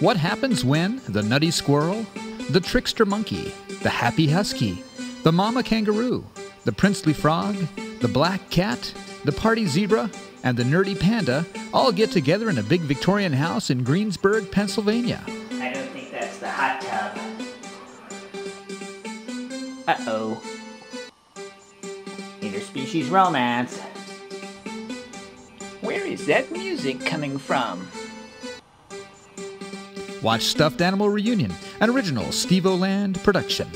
What happens when the nutty squirrel, the trickster monkey, the happy husky, the mama kangaroo, the princely frog, the black cat, the party zebra, and the nerdy panda all get together in a big Victorian house in Greensburg, Pennsylvania? I don't think that's the hot tub. Uh oh. Interspecies romance. Where is that music coming from? Watch Stuffed Animal Reunion, an original Steveoland production.